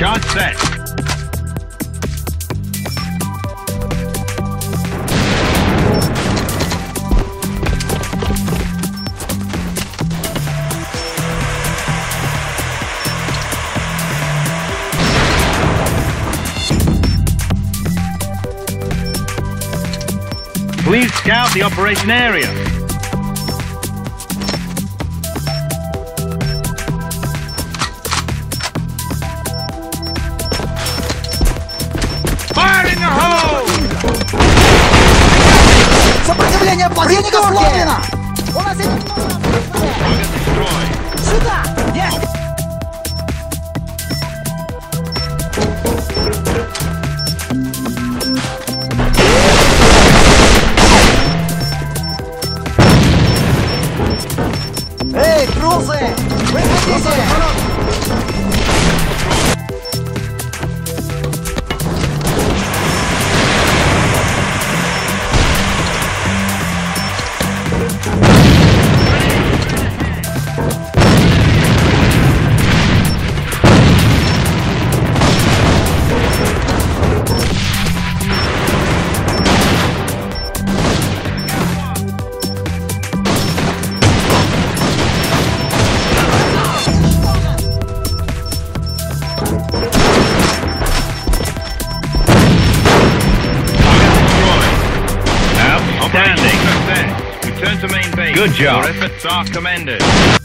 Shot set. Please scout the operation area. Нападение Гасланина! У нас есть... Сюда! Есть! Эй, трузы! Выходите! Return to main base. Good job. Your efforts are commended.